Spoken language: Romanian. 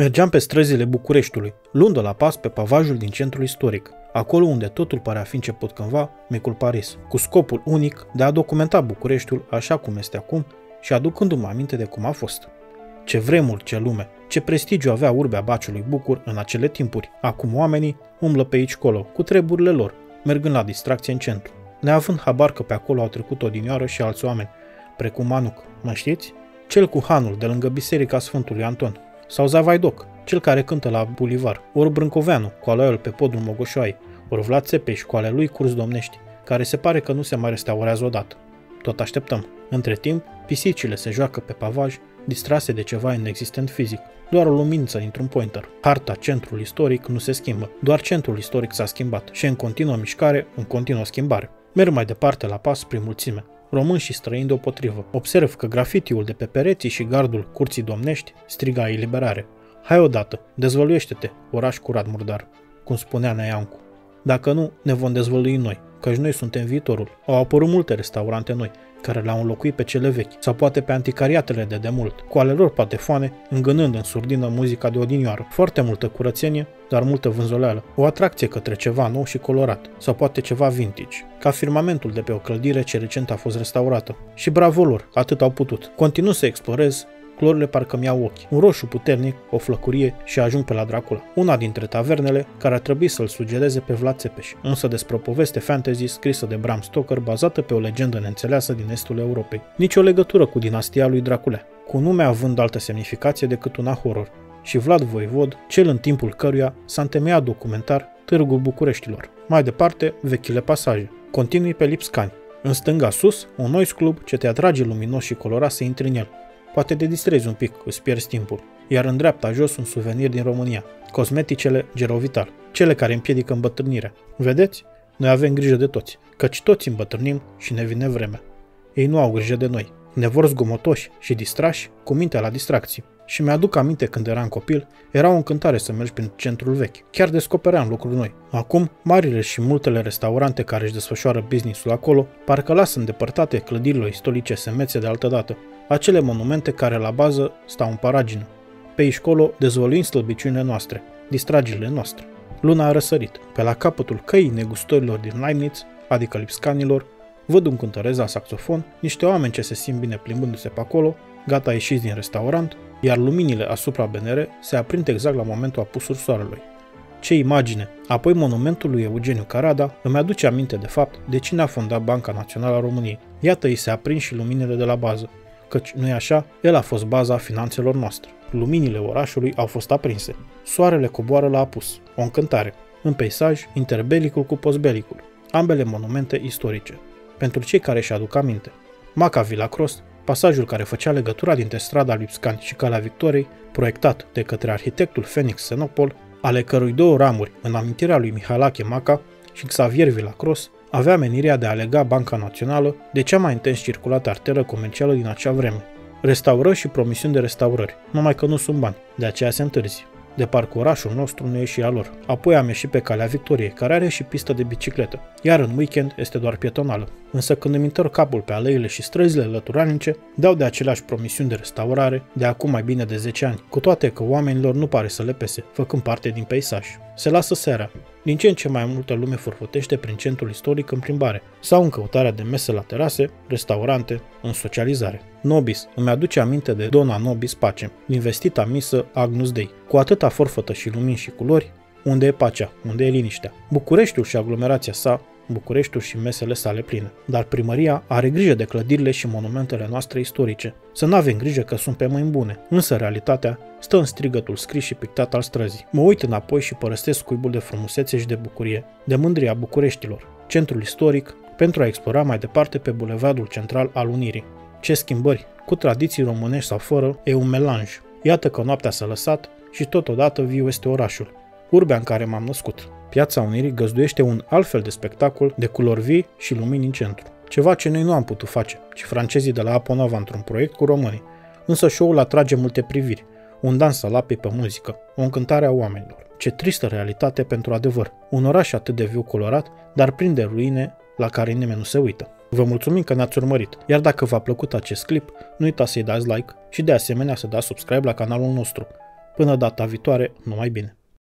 Mergeam pe străzile Bucureștiului, luând la pas pe pavajul din centrul istoric, acolo unde totul părea fi început cândva, micul Paris, cu scopul unic de a documenta Bucureștiul așa cum este acum și aducându-mă aminte de cum a fost. Ce vremuri, ce lume, ce prestigiu avea urbea Baciului Bucur în acele timpuri. Acum oamenii umblă pe aici colo, cu treburile lor, mergând la distracție în centru, neavând habar că pe acolo au trecut odinioară și alți oameni, precum Manuc, mă știți? Cel cu hanul de lângă Biserica Sfântului Anton, sau Zavaidoc, cel care cântă la bulivar, ori Brâncoveanu, cu aloiul pe podul Mogoșoai, ori Vlad Țepeș, cu ale lui curs domnești, care se pare că nu se mai restaurează odată. Tot așteptăm. Între timp, pisicile se joacă pe pavaj, distrase de ceva inexistent fizic, doar o lumință dintr-un pointer. Harta centrul istoric nu se schimbă, doar centrul istoric s-a schimbat și în continuă mișcare, în continuă schimbare. Merg mai departe la pas prin mulțime, români și străini deopotrivă. Observ că grafitiul de pe pereții și gardul curții domnești striga eliberare. Hai odată, dezvăluiește-te, oraș curat murdar, cum spunea Neancu. Dacă nu, ne vom dezvălui noi, căci noi suntem viitorul. Au apărut multe restaurante noi, care le-au înlocuit pe cele vechi, sau poate pe anticariatele de demult, cu ale lor patefoane, îngânând în surdină muzica de odinioară. Foarte multă curățenie, dar multă vânzoleală. O atracție către ceva nou și colorat, sau poate ceva vintage, ca firmamentul de pe o clădire ce recent a fost restaurată. Și bravo lor, atât au putut. Continu să explorez, culorile parcă mi-au ochi. Un roșu puternic, o flăcurie și ajung pe la Dracula. Una dintre tavernele care ar trebui să-l sugereze pe Vlad Țepeș, însă despre o poveste fantasy scrisă de Bram Stoker bazată pe o legendă neînțeleasă din estul Europei. Nici o legătură cu dinastia lui Dracula, cu nume având altă semnificație decât una horror. Și Vlad Voivod, cel în timpul căruia s-a întemeiat documentar Târgul Bucureștilor. Mai departe, vechile pasaje. Continui pe Lipscani. În stânga sus, un noi club ce te atrage luminos și colorat să intri în el. Poate te distrezi un pic, îți pierzi timpul. Iar în dreapta jos un suvenir din România. Cosmeticele Gerovital, cele care împiedică îmbătrânirea. Vedeți? Noi avem grijă de toți, căci toți îmbătrânim și ne vine vremea. Ei nu au grijă de noi. Ne vor zgomotoși și distrași cu mintea la distracții. Și mi-aduc aminte când eram copil, era o încântare să mergi prin centrul vechi. Chiar descopeream lucruri noi. Acum, marile și multele restaurante care își desfășoară businessul acolo, parcă lasă îndepărtate clădirile istorice semețe de altădată, acele monumente care la bază stau în paragină. Pe aici colo dezvăluim slăbiciunile noastre, distragerile noastre. Luna a răsărit. Pe la capătul căii negustorilor din Leibniz, adică lipscanilor, văd un cântărez la saxofon, niște oameni ce se simt bine plimbându-se pe acolo, gata ieșiți din restaurant, iar luminile asupra BNR se aprind exact la momentul apusului soarelui. Ce imagine! Apoi monumentul lui Eugeniu Carada îmi aduce aminte de fapt de cine a fondat Banca Națională a României. Iată îi se aprind și luminile de la bază căci, nu-i așa, el a fost baza finanțelor noastre. Luminile orașului au fost aprinse. Soarele coboară la apus. O încântare. În peisaj, interbelicul cu postbelicul. Ambele monumente istorice. Pentru cei care își aduc aminte. Maca Villa Cross, pasajul care făcea legătura dintre strada Lipscan și Calea Victoriei, proiectat de către arhitectul Phoenix Senopol, ale cărui două ramuri, în amintirea lui Mihalache Maca și Xavier Villacros, avea menirea de a lega Banca Națională de cea mai intens circulată arteră comercială din acea vreme. Restaurări și promisiuni de restaurări, numai că nu sunt bani, de aceea se întârzi. De parcă orașul nostru nu e și al lor. Apoi am ieșit pe calea Victoriei, care are și pistă de bicicletă, iar în weekend este doar pietonală. Însă când îmi întorc capul pe aleile și străzile lăturanice, dau de aceleași promisiuni de restaurare de acum mai bine de 10 ani, cu toate că oamenilor nu pare să le pese, făcând parte din peisaj. Se lasă seara. Din ce în ce mai multă lume furfotește prin centrul istoric în plimbare sau în căutarea de mese la terase, restaurante, în socializare. Nobis îmi aduce aminte de Dona Nobis Pacem, investita misă Agnus Dei. Cu atâta forfătă și lumini și culori, unde e pacea, unde e liniștea. Bucureștiul și aglomerația sa Bucureștiul și mesele sale pline. Dar primăria are grijă de clădirile și monumentele noastre istorice. Să nu avem grijă că sunt pe mâini bune, însă realitatea stă în strigătul scris și pictat al străzii. Mă uit înapoi și părăsesc cuibul de frumusețe și de bucurie, de mândria Bucureștilor, centrul istoric, pentru a explora mai departe pe bulevardul central al Unirii. Ce schimbări, cu tradiții românești sau fără, e un melanj. Iată că noaptea s-a lăsat și totodată viu este orașul, urbea în care m-am născut. Piața Unirii găzduiește un altfel de spectacol de culori vii și lumini în centru. Ceva ce noi nu am putut face, ci francezii de la Aponova într-un proiect cu românii. Însă show-ul atrage multe priviri, un dans al apei pe muzică, o încântare a oamenilor. Ce tristă realitate pentru adevăr. Un oraș atât de viu colorat, dar plin de ruine la care nimeni nu se uită. Vă mulțumim că ne-ați urmărit, iar dacă v-a plăcut acest clip, nu uitați să-i dați like și de asemenea să dați subscribe la canalul nostru Până data viitoare, numai bine!